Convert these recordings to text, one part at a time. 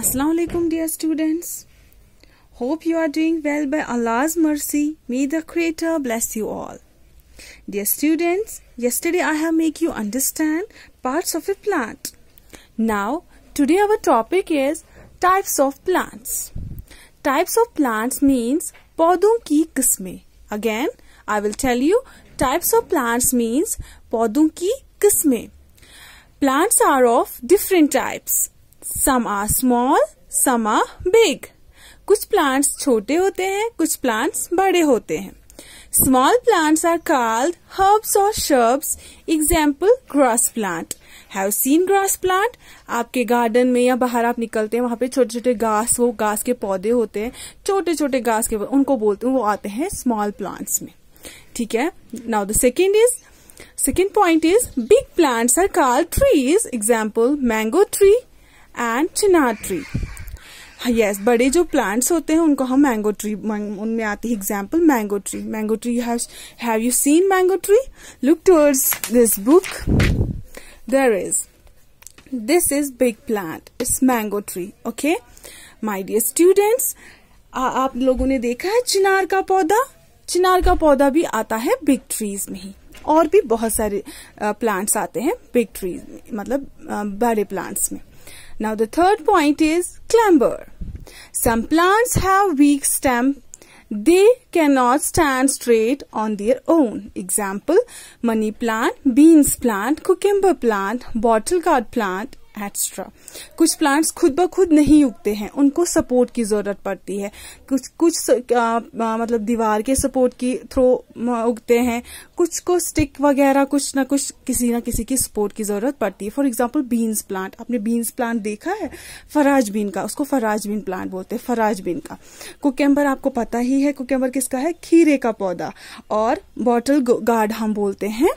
Assalamu alaikum dear students. Hope you are doing well by Allah's mercy. May the creator bless you all. Dear students, yesterday I have make you understand parts of a plant. Now, today our topic is types of plants. Types of plants means पौधों की किस्में. Again, I will tell you types of plants means पौधों की किस्में. Plants are of different types. Some are small some are big कुछ plants छोटे होते हैं, कुछ प्लांट्स बड़े होते हैं। Small plants are called herbs और shrubs example grass plant have seen grass plant आपके गार्डन में या बाहर आप निकलते हैं, वहाँ पे छोटे छोटे घास, वो घास के पौधे होते हैं। छोटे छोटे घास के उनको बोलते हैं, वो आते हैं स्मॉल प्लांट्स में। ठीक है? Now the second is second point is big plants are called trees example mango tree and chinar tree yes बड़े जो प्लांट्स होते हैं, उनको हम मैंगो ट्री उनमें आती है example mango tree mango tree have you seen mango tree look towards this book there is this is big plant it's mango tree okay my dear students आप लोगों ने देखा है चिनार का पौधा? चिनार का पौधा भी आता है बिग ट्रीज में ही. और भी बहुत सारे प्लांट्स आते हैं बिग ट्रीज में मतलब बड़े प्लांट्स में. Now the third point is clamber. Some plants have weak stem. They cannot stand straight on their own. Example, money plant, beans plant, cucumber plant, bottle gourd plant, extra कुछ plants खुद ब खुद नहीं उगते हैं उनको support की ज़रूरत पड़ती है। कुछ कुछ आ, आ, मतलब दीवार के सपोर्ट की थ्रो उगते हैं। कुछ को स्टिक वगैरह कुछ ना कुछ किसी ना किसी की सपोर्ट की ज़रूरत पड़ती है। फॉर एग्ज़ाम्पल बीन्स प्लांट आपने बीन्स प्लांट देखा है? फराज बीन का। उसको फराज बीन प्लांट बोलते हैं फराज बीन का। कुकेम्बर आपको पता ही है कुकेम्बर किसका है? खीरे का पौधा। और बॉटल गार्ड हम बोलते हैं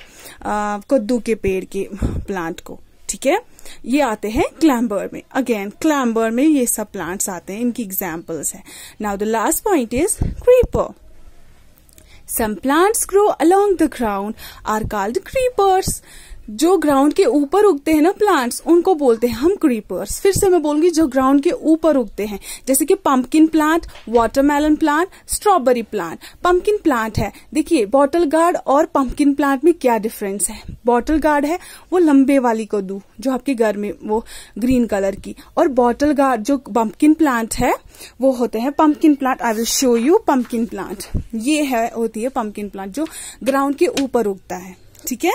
कद्दू के पेड़ के प्लांट को। ठीक है? ये आते हैं क्लैम्बर में। अगेन क्लैम्बर में ये सब प्लांट्स आते हैं, इनकी एग्जाम्पल्स है। Now the last point is creeper some plants grow along the ground are called creepers जो ग्राउंड के ऊपर उगते हैं ना प्लांट्स उनको बोलते हैं हम क्रीपर्स फिर से मैं बोलूँगी, जो ग्राउंड के ऊपर उगते हैं, जैसे कि pumpkin plant watermelon plant strawberry plant pumpkin plant है। देखिए बॉटल गार्ड और पंपकिन प्लांट में क्या डिफरेंस है? बॉटल गार्ड है, वो लंबे वाली कद्दू जो आपके घर में वो ग्रीन कलर की। और बॉटल गार्ड जो पंपकिन प्लांट है, वो होते हैं pumpkin plant I will show you pumpkin plant ये है, होती है पंपकिन प्लांट जो ग्राउंड के ऊपर उगता है। ठीक है?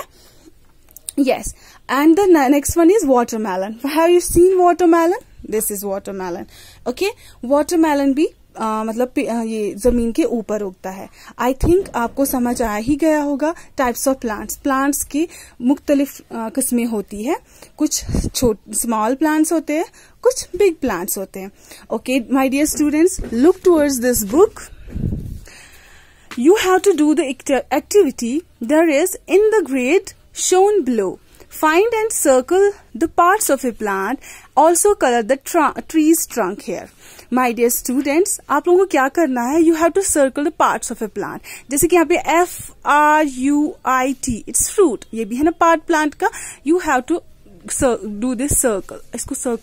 yes. And the next one is watermelon. Have you seen watermelon? This is watermelon. Okay? Watermelon bhi आ, मतलब ये ज़मीन के ऊपर उगता है। आई थिंक आपको समझ आया ही गया होगा टाइप्स ऑफ़ प्लांट्स प्लांट्स की मुख्तलिफ़ किस्में होती है। कुछ छोट स्मॉल प्लांट्स होते हैं कुछ बिग प्लांट्स होते हैं। Okay my dear students look towards this book you have to do the activity there is in the great shown below. Find and circle the parts of a plant. Also color the tree's trunk here. My dear students आप लोगों को क्या करना है you have to circle the part of a plant जैसे कि यहाँ पे F R U I T it's fruit ये भी है ना पार्ट प्लांट का you have to do this circle इसको सर्कल